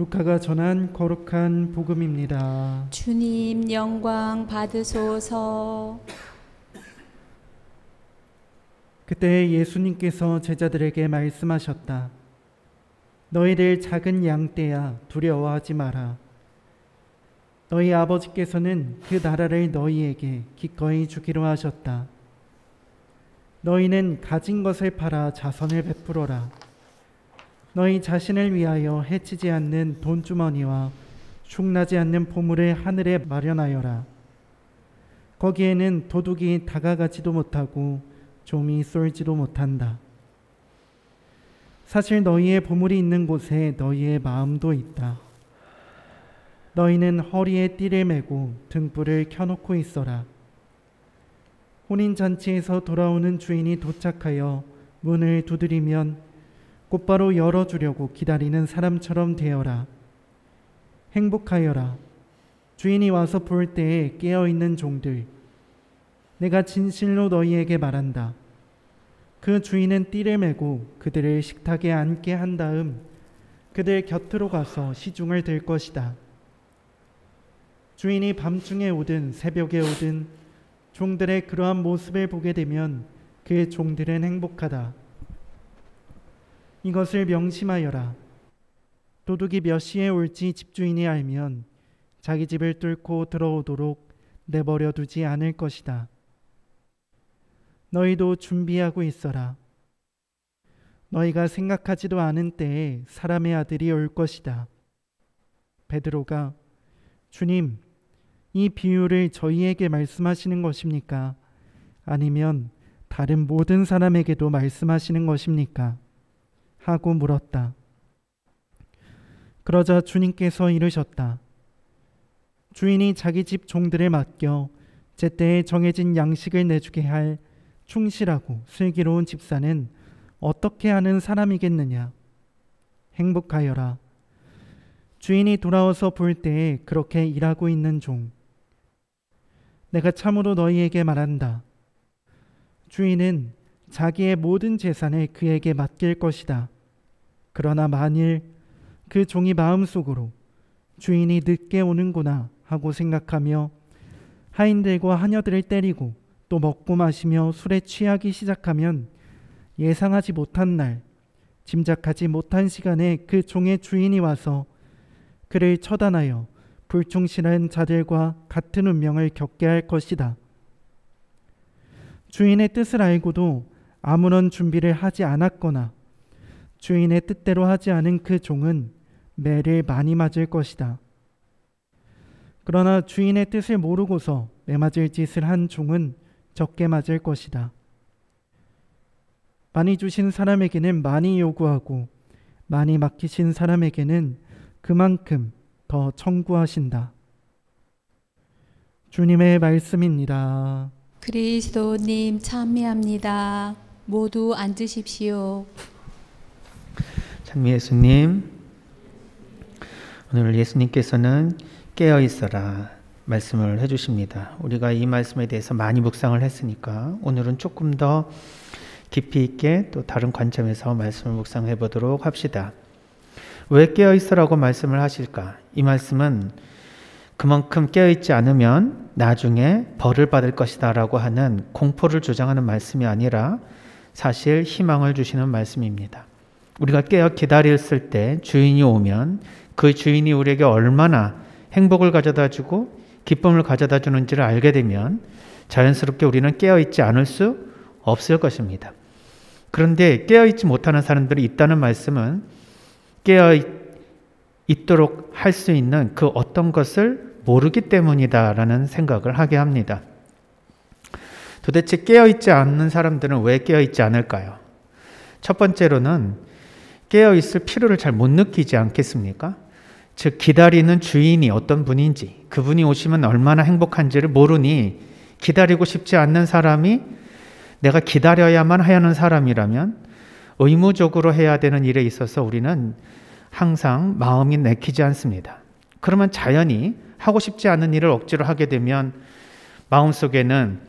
루카가 전한 거룩한 복음입니다. 주님 영광 받으소서. 그때 예수님께서 제자들에게 말씀하셨다. 너희들 작은 양떼야 두려워하지 마라. 너희 아버지께서는 그 나라를 너희에게 기꺼이 주기로 하셨다. 너희는 가진 것을 팔아 자선을 베풀어라. 너희 자신을 위하여 해치지 않는 돈주머니와 축나지 않는 보물을 하늘에 마련하여라. 거기에는 도둑이 다가가지도 못하고 좀이 쏠지도 못한다. 사실 너희의 보물이 있는 곳에 너희의 마음도 있다. 너희는 허리에 띠를 메고 등불을 켜놓고 있어라. 혼인잔치에서 돌아오는 주인이 도착하여 문을 두드리면 곧바로 열어주려고 기다리는 사람처럼 되어라. 행복하여라. 주인이 와서 볼 때에 깨어있는 종들. 내가 진실로 너희에게 말한다. 그 주인은 띠를 메고 그들을 식탁에 앉게 한 다음 그들 곁으로 가서 시중을 들 것이다. 주인이 밤중에 오든 새벽에 오든 종들의 그러한 모습을 보게 되면 그 종들은 행복하다. 이것을 명심하여라. 도둑이 몇 시에 올지 집주인이 알면 자기 집을 뚫고 들어오도록 내버려 두지 않을 것이다. 너희도 준비하고 있어라. 너희가 생각하지도 않은 때에 사람의 아들이 올 것이다. 베드로가 주님, 이 비유를 저희에게 말씀하시는 것입니까? 아니면 다른 모든 사람에게도 말씀하시는 것입니까? 하고 물었다. 그러자 주님께서 이르셨다. 주인이 자기 집 종들을 맡겨 제때에 정해진 양식을 내주게 할 충실하고 슬기로운 집사는 어떻게 하는 사람이겠느냐? 행복하여라. 주인이 돌아와서 볼 때에 그렇게 일하고 있는 종. 내가 참으로 너희에게 말한다. 주인은 자기의 모든 재산을 그에게 맡길 것이다. 그러나 만일 그 종이 마음속으로 주인이 늦게 오는구나 하고 생각하며 하인들과 하녀들을 때리고 또 먹고 마시며 술에 취하기 시작하면 예상하지 못한 날, 짐작하지 못한 시간에 그 종의 주인이 와서 그를 처단하여 불충실한 자들과 같은 운명을 겪게 할 것이다. 주인의 뜻을 알고도 아무런 준비를 하지 않았거나 주인의 뜻대로 하지 않은 그 종은 매를 많이 맞을 것이다. 그러나 주인의 뜻을 모르고서 매맞을 짓을 한 종은 적게 맞을 것이다. 많이 주신 사람에게는 많이 요구하고 많이 맡기신 사람에게는 그만큼 더 청구하신다. 주님의 말씀입니다. 그리스도님 참미합니다. 모두 앉으십시오. 찬미 예수님, 오늘 예수님께서는 깨어 있어라 말씀을 해주십니다. 우리가 이 말씀에 대해서 많이 묵상을 했으니까 오늘은 조금 더 깊이 있게 또 다른 관점에서 말씀을 묵상해 보도록 합시다. 왜 깨어 있어라고 말씀을 하실까? 이 말씀은 그만큼 깨어 있지 않으면 나중에 벌을 받을 것이다라고 하는 공포를 주장하는 말씀이 아니라 사실 희망을 주시는 말씀입니다. 우리가 깨어 기다렸을 때 주인이 오면 그 주인이 우리에게 얼마나 행복을 가져다 주고 기쁨을 가져다 주는지를 알게 되면 자연스럽게 우리는 깨어 있지 않을 수 없을 것입니다. 그런데 깨어 있지 못하는 사람들이 있다는 말씀은 깨어 있도록 할 수 있는 그 어떤 것을 모르기 때문이다라는 생각을 하게 합니다. 도대체 깨어 있지 않는 사람들은 왜 깨어 있지 않을까요? 첫 번째로는 깨어 있을 필요를 잘 못 느끼지 않겠습니까? 즉 기다리는 주인이 어떤 분인지 그분이 오시면 얼마나 행복한지를 모르니 기다리고 싶지 않는 사람이 내가 기다려야만 하는 사람이라면 의무적으로 해야 되는 일에 있어서 우리는 항상 마음이 내키지 않습니다. 그러면 자연히 하고 싶지 않은 일을 억지로 하게 되면 마음속에는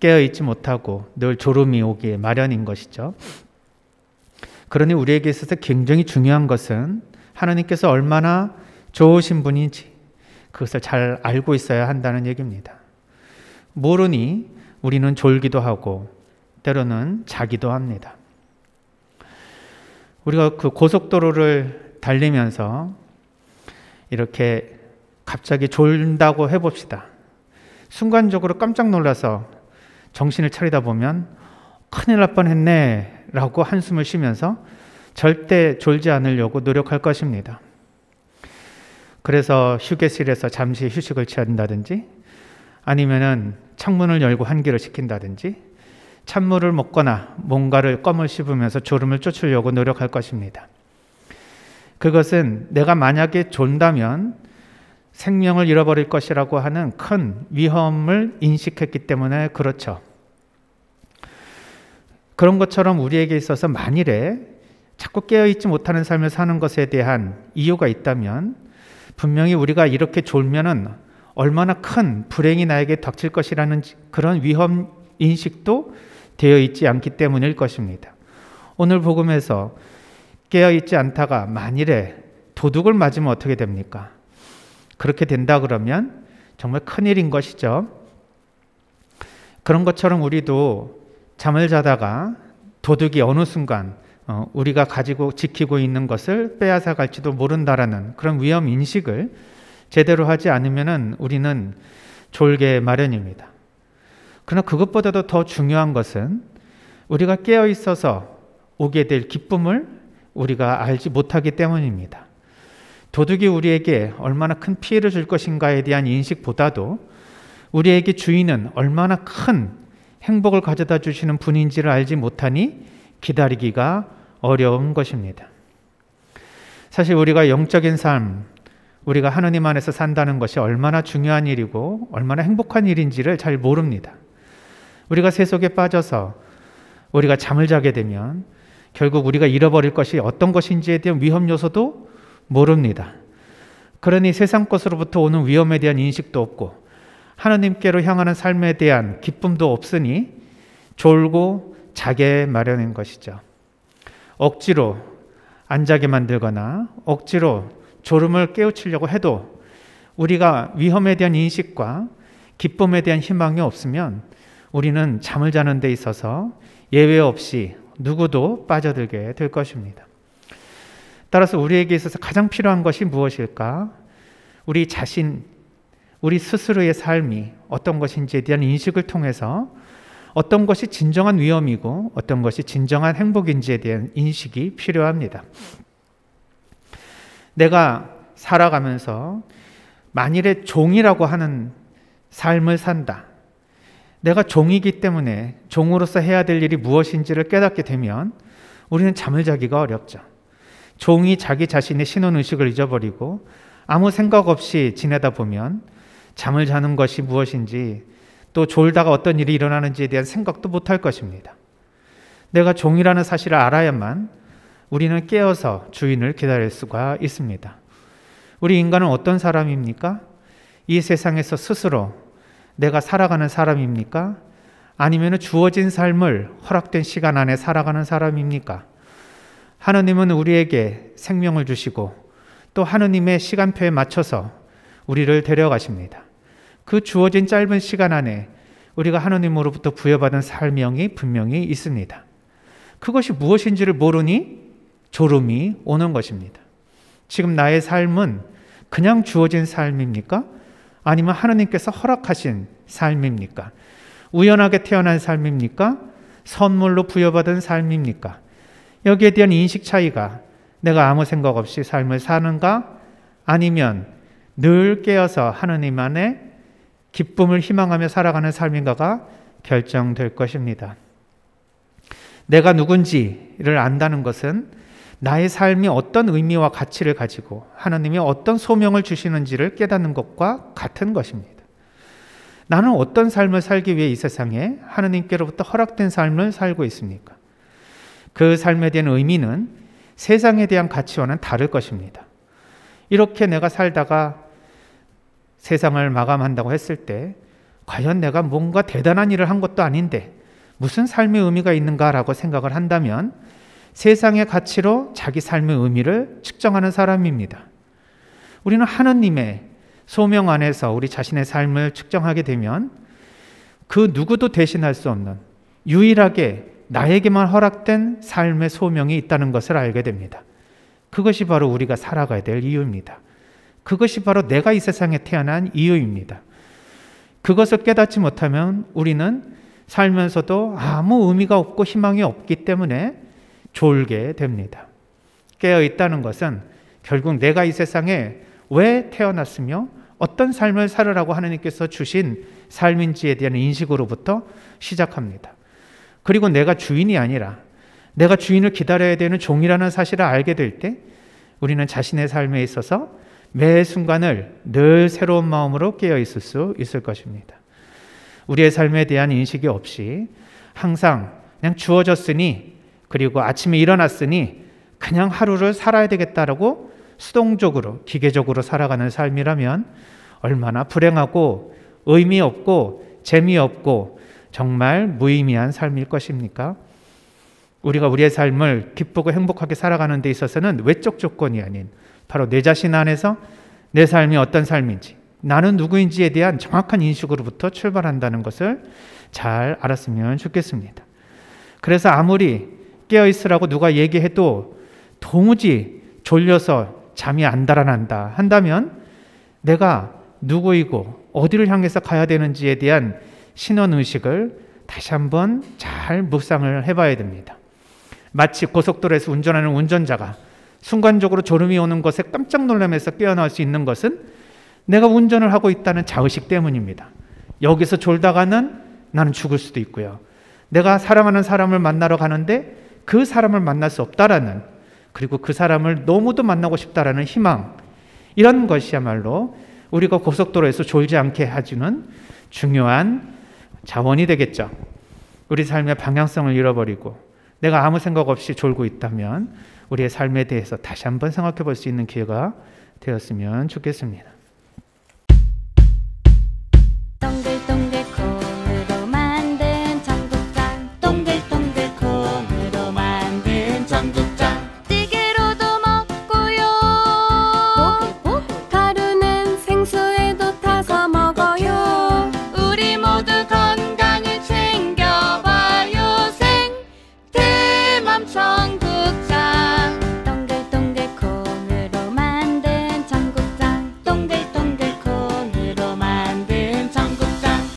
깨어 있지 못하고 늘 졸음이 오기에 마련인 것이죠. 그러니 우리에게 있어서 굉장히 중요한 것은 하나님께서 얼마나 좋으신 분인지 그것을 잘 알고 있어야 한다는 얘기입니다. 모르니 우리는 졸기도 하고 때로는 자기도 합니다. 우리가 그 고속도로를 달리면서 이렇게 갑자기 졸다고 해봅시다. 순간적으로 깜짝 놀라서 정신을 차리다 보면 큰일 날 뻔했네 라고 한숨을 쉬면서 절대 졸지 않으려고 노력할 것입니다. 그래서 휴게실에서 잠시 휴식을 취한다든지 아니면은 창문을 열고 환기를 시킨다든지 찬물을 먹거나 뭔가를 껌을 씹으면서 졸음을 쫓으려고 노력할 것입니다. 그것은 내가 만약에 존다면 생명을 잃어버릴 것이라고 하는 큰 위험을 인식했기 때문에 그렇죠. 그런 것처럼 우리에게 있어서 만일에 자꾸 깨어있지 못하는 삶을 사는 것에 대한 이유가 있다면 분명히 우리가 이렇게 졸면은 얼마나 큰 불행이 나에게 닥칠 것이라는 그런 위험 인식도 되어 있지 않기 때문일 것입니다. 오늘 복음에서 깨어 있지 않다가 만일에 도둑을 맞으면 어떻게 됩니까? 그렇게 된다 그러면 정말 큰일인 것이죠. 그런 것처럼 우리도 잠을 자다가 도둑이 어느 순간 어, 우리가 가지고 지키고 있는 것을 빼앗아 갈지도 모른다라는 그런 위험 인식을 제대로 하지 않으면 우리는 졸게 마련입니다. 그러나 그것보다도 더 중요한 것은 우리가 깨어 있어서 오게 될 기쁨을 우리가 알지 못하기 때문입니다. 도둑이 우리에게 얼마나 큰 피해를 줄 것인가에 대한 인식보다도 우리에게 주인은 얼마나 큰 행복을 가져다 주시는 분인지를 알지 못하니 기다리기가 어려운 것입니다. 사실 우리가 영적인 삶, 우리가 하느님 안에서 산다는 것이 얼마나 중요한 일이고 얼마나 행복한 일인지를 잘 모릅니다. 우리가 세속에 빠져서 우리가 잠을 자게 되면 결국 우리가 잃어버릴 것이 어떤 것인지에 대한 위험 요소도 모릅니다. 그러니 세상 것으로부터 오는 위험에 대한 인식도 없고 하나님께로 향하는 삶에 대한 기쁨도 없으니 졸고 자게 마련인 것이죠. 억지로 안 자게 만들거나 억지로 졸음을 깨우치려고 해도 우리가 위험에 대한 인식과 기쁨에 대한 희망이 없으면 우리는 잠을 자는 데 있어서 예외 없이 누구도 빠져들게 될 것입니다. 따라서 우리에게 있어서 가장 필요한 것이 무엇일까? 우리 자신, 우리 스스로의 삶이 어떤 것인지에 대한 인식을 통해서 어떤 것이 진정한 위험이고 어떤 것이 진정한 행복인지에 대한 인식이 필요합니다. 내가 살아가면서 만일에 종이라고 하는 삶을 산다. 내가 종이기 때문에 종으로서 해야 될 일이 무엇인지를 깨닫게 되면 우리는 잠을 자기가 어렵죠. 종이 자기 자신의 신원 의식을 잊어버리고 아무 생각 없이 지내다 보면 잠을 자는 것이 무엇인지 또 졸다가 어떤 일이 일어나는지에 대한 생각도 못할 것입니다. 내가 종이라는 사실을 알아야만 우리는 깨어서 주인을 기다릴 수가 있습니다. 우리 인간은 어떤 사람입니까? 이 세상에서 스스로 내가 살아가는 사람입니까? 아니면 주어진 삶을 허락된 시간 안에 살아가는 사람입니까? 하느님은 우리에게 생명을 주시고 또 하느님의 시간표에 맞춰서 우리를 데려가십니다. 그 주어진 짧은 시간 안에 우리가 하느님으로부터 부여받은 삶명이 분명히 있습니다. 그것이 무엇인지를 모르니 졸음이 오는 것입니다. 지금 나의 삶은 그냥 주어진 삶입니까? 아니면 하느님께서 허락하신 삶입니까? 우연하게 태어난 삶입니까? 선물로 부여받은 삶입니까? 여기에 대한 인식 차이가 내가 아무 생각 없이 삶을 사는가? 아니면 늘 깨어서 하느님 안에 기쁨을 희망하며 살아가는 삶인가가 결정될 것입니다. 내가 누군지를 안다는 것은 나의 삶이 어떤 의미와 가치를 가지고 하나님이 어떤 소명을 주시는지를 깨닫는 것과 같은 것입니다. 나는 어떤 삶을 살기 위해 이 세상에 하나님께로부터 허락된 삶을 살고 있습니까? 그 삶에 대한 의미는 세상에 대한 가치와는 다를 것입니다. 이렇게 내가 살다가 세상을 마감한다고 했을 때 과연 내가 뭔가 대단한 일을 한 것도 아닌데 무슨 삶의 의미가 있는가라고 생각을 한다면 세상의 가치로 자기 삶의 의미를 측정하는 사람입니다. 우리는 하느님의 소명 안에서 우리 자신의 삶을 측정하게 되면 그 누구도 대신할 수 없는 유일하게 나에게만 허락된 삶의 소명이 있다는 것을 알게 됩니다. 그것이 바로 우리가 살아가야 될 이유입니다. 그것이 바로 내가 이 세상에 태어난 이유입니다. 그것을 깨닫지 못하면 우리는 살면서도 아무 의미가 없고 희망이 없기 때문에 졸게 됩니다. 깨어 있다는 것은 결국 내가 이 세상에 왜 태어났으며 어떤 삶을 살으라고 하나님께서 주신 삶인지에 대한 인식으로부터 시작합니다. 그리고 내가 주인이 아니라 내가 주인을 기다려야 되는 종이라는 사실을 알게 될 때 우리는 자신의 삶에 있어서 매 순간을 늘 새로운 마음으로 깨어 있을 수 있을 것입니다. 우리의 삶에 대한 인식이 없이 항상 그냥 주어졌으니 그리고 아침에 일어났으니 그냥 하루를 살아야 되겠다라고 수동적으로 기계적으로 살아가는 삶이라면 얼마나 불행하고 의미 없고 재미없고 정말 무의미한 삶일 것입니까? 우리가 우리의 삶을 기쁘고 행복하게 살아가는 데 있어서는 외적 조건이 아닌 바로 내 자신 안에서 내 삶이 어떤 삶인지 나는 누구인지에 대한 정확한 인식으로부터 출발한다는 것을 잘 알았으면 좋겠습니다. 그래서 아무리 깨어 있으라고 누가 얘기해도 도무지 졸려서 잠이 안 달아난다 한다면 내가 누구이고 어디를 향해서 가야 되는지에 대한 신원 의식을 다시 한번 잘 묵상을 해봐야 됩니다. 마치 고속도로에서 운전하는 운전자가 순간적으로 졸음이 오는 것에 깜짝 놀라면서 깨어날 수 있는 것은 내가 운전을 하고 있다는 자의식 때문입니다. 여기서 졸다가는 나는 죽을 수도 있고요. 내가 사랑하는 사람을 만나러 가는데 그 사람을 만날 수 없다라는 그리고 그 사람을 너무도 만나고 싶다라는 희망 이런 것이야말로 우리가 고속도로에서 졸지 않게 해주는 중요한 자원이 되겠죠. 우리 삶의 방향성을 잃어버리고 내가 아무 생각 없이 졸고 있다면 우리의 삶에 대해서 다시 한번 생각해 볼 수 있는 기회가 되었으면 좋겠습니다.